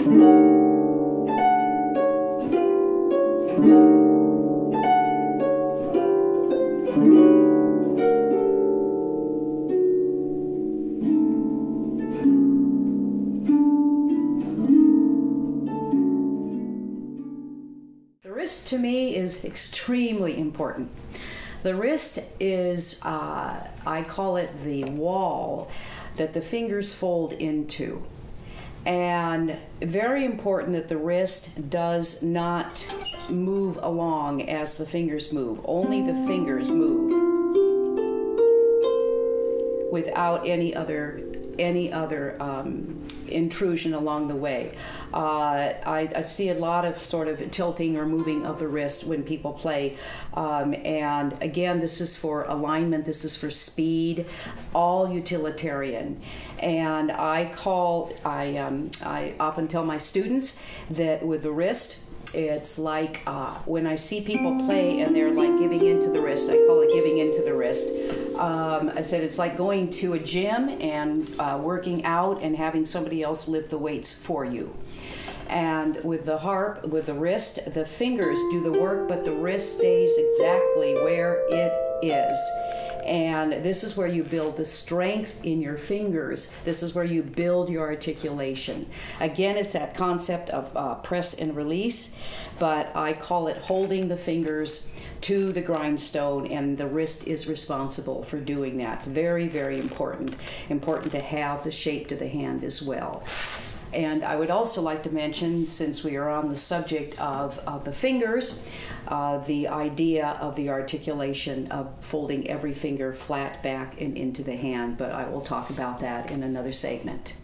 The wrist to me is extremely important. The wrist is, uh, I call it the wall that the fingers fold into. And very important that the wrist does not move along as the fingers move. Only the fingers move without any other any other um, intrusion along the way. Uh, I, I, see a lot of sort of tilting or moving of the wrist when people play. Um, and again, this is for alignment, this is for speed, all utilitarian. And I call, I, um, I often tell my students that with the wrist, it's like uh, when I see people play and they're like giving into the wrist, I call it giving into the wrist. Um, I said it's like going to a gym and uh, working out and having somebody else lift the weights for you. And with the harp, with the wrist, the fingers do the work, but the wrist stays exactly where it is. And this is where you build the strength in your fingers. This is where you build your articulation. Again, it's that concept of uh, press and release, but I call it holding the fingers to the grindstone, and the wrist is responsible for doing that. Very, very important. Important to have the shape to the hand as well. And I would also like to mention, since we are on the subject of, of the fingers, uh, the idea of the articulation of folding every finger flat back and into the hand, but I will talk about that in another segment.